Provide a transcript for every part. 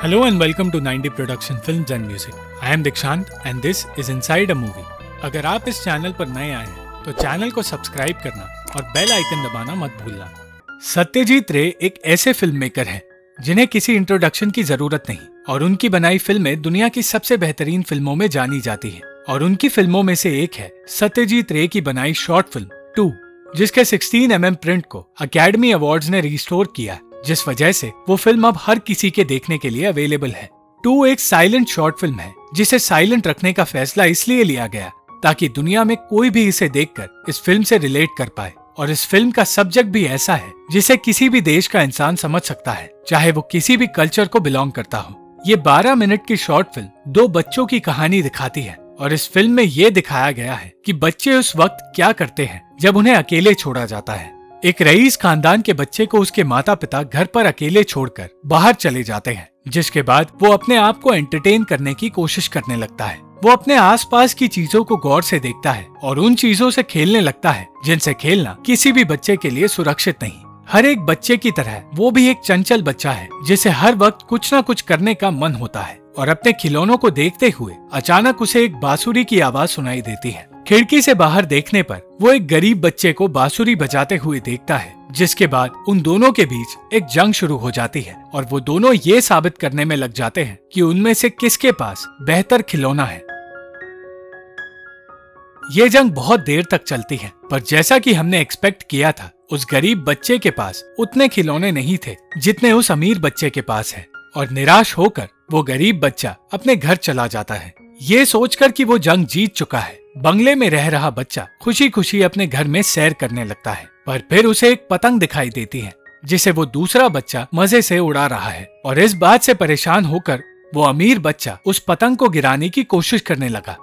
Hello and welcome to 90 Production Films and Music. I am Dikshant and this is Inside a Movie. अगर आप इस channel पर नए आए हैं तो चैनल को सब्सक्राइब करना और बेल आइकन दबाना मत भूलना सत्यजीत रे एक ऐसे फ़िल्म मेकर हैं, जिन्हें किसी इंट्रोडक्शन की ज़रूरत नहीं और उनकी बनाई फ़िल्में दुनिया की सबसे बेहतरीन फ़िल्मों में जानी जाती हैं और उनकी फ़िल्मों में से एक है सत्यजीत रे की बनाई शॉर्ट फ़िल्म टू जिसके 16 एम प्रिंट को अकेडमी अवार्ड्स ने रिस्टोर किया जिस वजह से वो फ़िल्म अब हर किसी के देखने के लिए अवेलेबल है। टू एक साइलेंट शॉर्ट फ़िल्म है, जिसे साइलेंट रखने का फैसला इसलिए लिया गया ताकि दुनिया में कोई भी इसे देखकर इस फ़िल्म से रिलेट कर पाए। और इस फ़िल्म का सब्जेक्ट भी ऐसा है, जिसे किसी भी देश का इंसान समझ सकता है, चाहे वो किसी भी कल्चर को बिलोंग करता हो। ये 12 मिनट की शॉर्ट फ़िल्म दो बच्चों की कहानी दिखाती है और इस फ़िल्म में ये दिखाया गया है कि बच्चे उस वक्त क्या करते हैं जब उन्हें अकेले छोड़ा जाता है। एक रईस खानदान के बच्चे को उसके माता पिता घर पर अकेले छोड़कर बाहर चले जाते हैं, जिसके बाद वो अपने आप को एंटरटेन करने की कोशिश करने लगता है। वो अपने आसपास की चीज़ों को गौर से देखता है और उन चीज़ों से खेलने लगता है, जिनसे खेलना किसी भी बच्चे के लिए सुरक्षित नहीं। हर एक बच्चे की तरह, वो भी एक चंचल बच्चा है, जिसे हर वक्त कुछ न कुछ करने का मन होता है और अपने खिलौनों को देखते हुए अचानक उसे एक बांसुरी की आवाज़ सुनाई देती है। खिड़की से बाहर देखने पर वो एक गरीब बच्चे को बांसुरी बजाते हुए देखता है, जिसके बाद उन दोनों के बीच एक जंग शुरू हो जाती है और वो दोनों ये साबित करने में लग जाते हैं कि उनमें से किसके पास बेहतर खिलौना है। ये जंग बहुत देर तक चलती है, पर जैसा कि हमने एक्सपेक्ट किया था, उस गरीब बच्चे के पास उतने खिलौने नहीं थे, जितने उस अमीर बच्चे के पास है, और निराश होकर वो गरीब बच्चा अपने घर चला जाता है। ये सोचकर कि वो जंग जीत चुका है। बंगले में रह रहा बच्चा खुशी खुशी अपने घर में सैर करने लगता है, पर फिर उसे एक पतंग दिखाई देती है, जिसे वो दूसरा बच्चा मज़े से उड़ा रहा है, और इस बात से परेशान होकर वो अमीर बच्चा उस पतंग को गिराने की कोशिश करने लगा।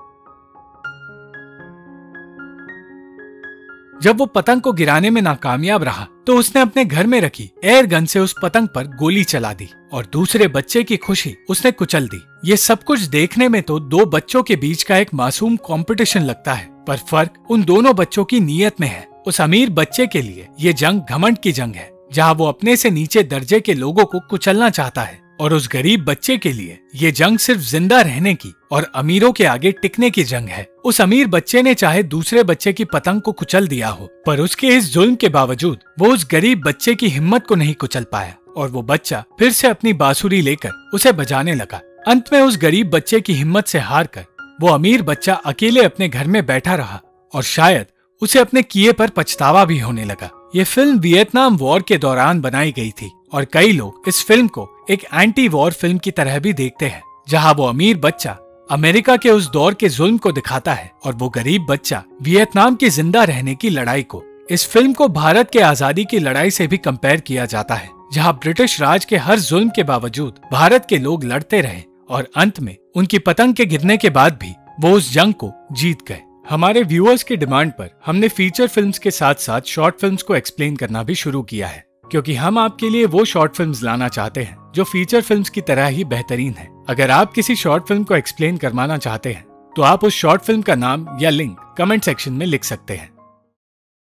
जब वो पतंग को गिराने में नाकामयाब रहा तो उसने अपने घर में रखी एयर गन से उस पतंग पर गोली चला दी और दूसरे बच्चे की खुशी उसने कुचल दी। ये सब कुछ देखने में तो दो बच्चों के बीच का एक मासूम कंपटीशन लगता है, पर फ़र्क उन दोनों बच्चों की नीयत में है। उस अमीर बच्चे के लिए ये जंग घमंड की जंग है, जहाँ वो अपने से नीचे दर्जे के लोगों को कुचलना चाहता है। और उस गरीब बच्चे के लिए ये जंग सिर्फ़ ज़िंदा रहने की और अमीरों के आगे टिकने की जंग है। उस अमीर बच्चे ने चाहे दूसरे बच्चे की पतंग को कुचल दिया हो, पर उसके इस जुल्म के बावजूद वो उस गरीब बच्चे की हिम्मत को नहीं कुचल पाया और वो बच्चा फिर से अपनी बांसुरी लेकर उसे बजाने लगा। अंत में उस गरीब बच्चे की हिम्मत से हार कर वो अमीर बच्चा अकेले अपने घर में बैठा रहा और शायद उसे अपने किए पर पछतावा भी होने लगा। ये फ़िल्म वियतनाम वॉर के दौरान बनाई गई थी और कई लोग इस फ़िल्म को एक एंटी वॉर फ़िल्म की तरह भी देखते हैं, जहाँ वो अमीर बच्चा अमेरिका के उस दौर के जुल्म को दिखाता है और वो गरीब बच्चा वियतनाम की ज़िंदा रहने की लड़ाई को, इस फ़िल्म को भारत के आज़ादी की लड़ाई से भी कंपेयर किया जाता है, जहाँ ब्रिटिश राज के हर जुल्म के बावजूद भारत के लोग लड़ते रहे और अंत में उनकी पतंग के गिरने के बाद भी वो उस जंग को जीत गए। हमारे व्यूअर्स की डिमांड पर हमने फीचर फिल्म्स के साथ साथ शॉर्ट फिल्म्स को एक्सप्लेन करना भी शुरू किया है। क्योंकि हम आपके लिए वो शॉर्ट फ़िल्म लाना चाहते हैं, जो फीचर फ़िल्म की तरह ही बेहतरीन है। अगर आप किसी शॉर्ट फ़िल्म को एक्सप्लेन करवाना चाहते हैं तो आप उस शॉर्ट फ़िल्म का नाम या लिंक कमेंट सेक्शन में लिख सकते हैं।